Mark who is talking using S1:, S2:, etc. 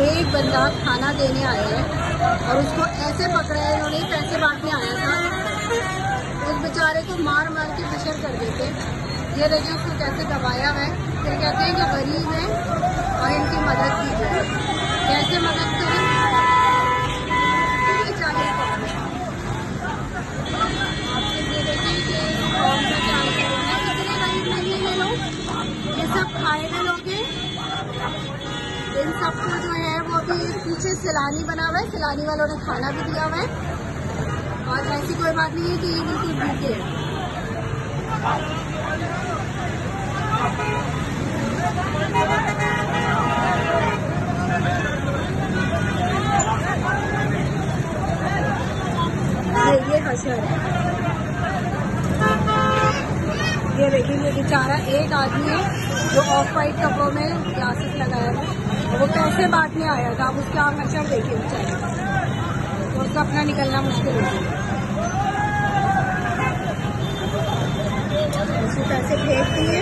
S1: एक बंदा खाना देने आया है और उसको ऐसे पकड़ा है इन्होंने पैसे बांटने आया था। उस बेचारे को मार मार के हशर कर देते। ये देखिए उसको कैसे दबाया है। फिर कहते हैं कि गरीब है और इनकी मदद की जाए कैसे मदद करें ये चाहिए कौन है? आपसे ये देखें कि कौन सा चाहिए है कितने गरीब नहीं है ये लोग ये सब खाए हुए लोग हैं इन सबको जो है, वो अभी पीछे सिलानी बना हुआ है। सिलानी वालों ने खाना भी दिया हुआ है। और ऐसी कोई बात नहीं है कि ये बिल्कुल भूखे हैं। ये हशर है। ये बेचारा एक आदमी है जो ऑफ़ वाइट कपड़ों में ग्लासेस लगाया था वो वो बात में आया था। आप उसका आप हशर देखिए बेचारे तो उसका अपना निकलना मुश्किल हो गया। उसे पैसे भेज दिए